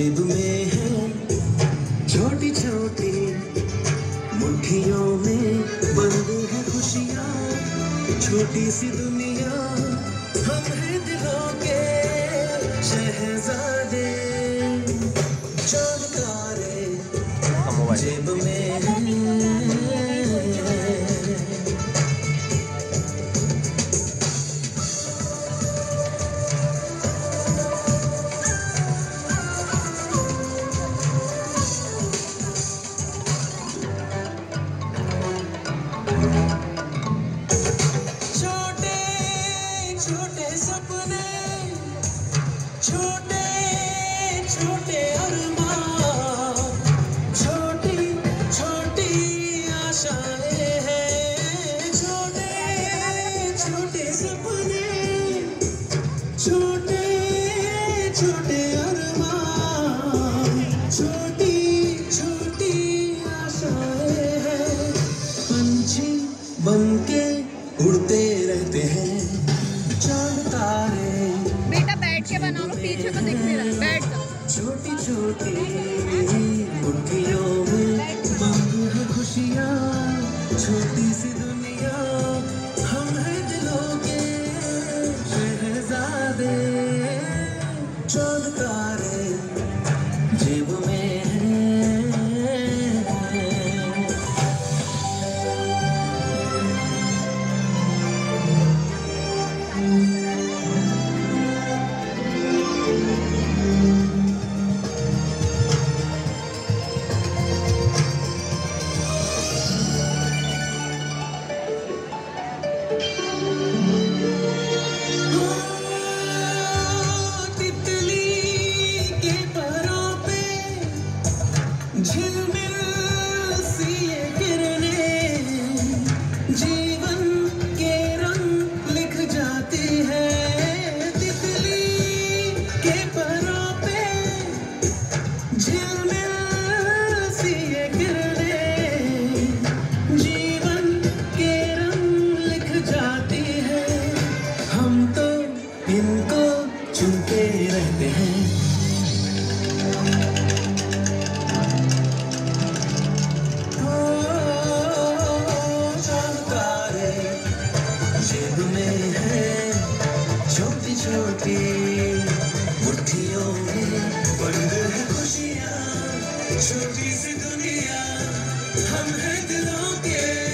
जेब में है छोटी छोटी मुठियों में बंद है खुशियाँ, छोटी सी दुनिया हम है दिलों के शहजादे। छोटे छोटे छोटी छोटी आशाएँ हैं। छोटे छोटे सपने छोटे छोटे पीछे को दिख नहीं रहा। बैठ छोटी छोटी मुट्ठियों में खुशियाँ छोटी सी इनको चुनते रहते हैं। है छोटी है खुशियाँ छोटी सी दुनिया हम हैं दिलों के